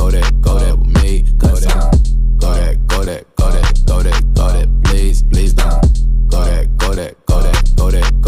go that, go that with me. Go that, go that, go that, go that, go that, go that, please, please don't. Go that, go that, go that, go that.